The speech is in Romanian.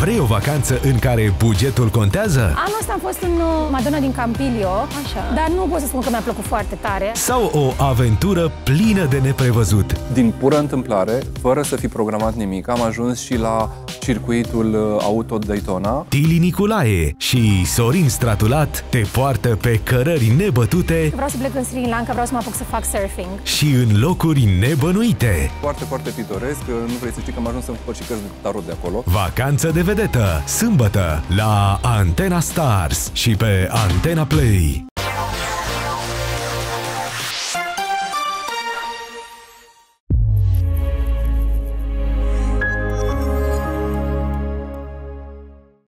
Vrei o vacanță în care bugetul contează? Anul ăsta am fost în uh, Madonna din Campilio, Așa. dar nu pot să spun că mi-a plăcut foarte tare. Sau o aventură plină de neprevăzut? Din pură întâmplare, fără să fi programat nimic, am ajuns și la circuitul uh, Auto Daytona. Tili Niculae și Sorin Stratulat te poartă pe cărări nebătute Vreau să plec în Sri Lanka, vreau să mă apuc să fac surfing. și în locuri nebănuite. Foarte, foarte pitoresc. Nu vrei să știi că am ajuns să-mi fac și cărți de tarot de acolo. Vacanță de vedetă, sâmbătă, la Antena Stars și pe Antena Play.